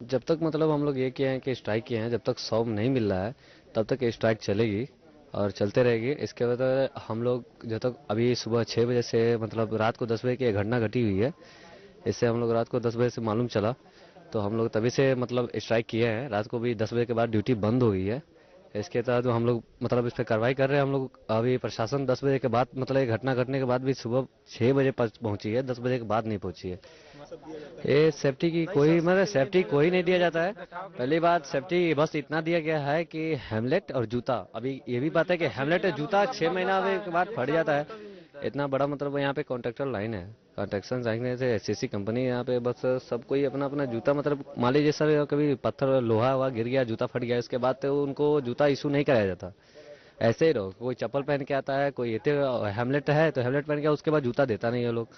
जब तक मतलब हम लोग ये किए हैं कि स्ट्राइक किए हैं, जब तक सॉब नहीं मिल रहा है, तब तक स्ट्राइक चलेगी और चलते रहेगी। इसके बाद हम लोग जब तक अभी सुबह छः बजे से मतलब रात को दस बजे की घटना घटी हुई है, इससे हम लोग रात को दस बजे से मालूम चला। तो हम लोग तभी से मतलब स्ट्राइक किए हैं। रात को भी दस बजे के बाद ड्यूटी बंद हो गई है। इसके तहत हम लोग मतलब इस पर कार्रवाई कर रहे हैं। हम लोग अभी प्रशासन दस बजे के बाद मतलब ये घटना घटने के बाद भी सुबह छः बजे पहुँची है। दस बजे के बाद नहीं पहुँची है। ये सेफ्टी की कोई मतलब सेफ्टी कोई नहीं दिया जाता है। पहली बात सेफ्टी बस इतना दिया गया है कि हेमलेट और जूता, अभी ये भी बात है कि हेमलेट और जूता छह महीना के बाद फट जाता है। इतना बड़ा मतलब यहाँ पे कॉन्ट्रेक्टर लाइन है। कॉन्ट्रेक्शन लाइन से एस सी कंपनी यहाँ पे, बस सब कोई अपना अपना जूता मतलब मान लीजिए सर कभी पत्थर, लोहा हुआ गिर गया, जूता फट गया इसके बाद तो उनको जूता इशू नहीं कराया जाता। ऐसे ही रहो, कोई चप्पल पहन के आता है, कोई इतने हेमलेट है तो हेमलेट पहन के उसके बाद जूता देता नहीं है लोग।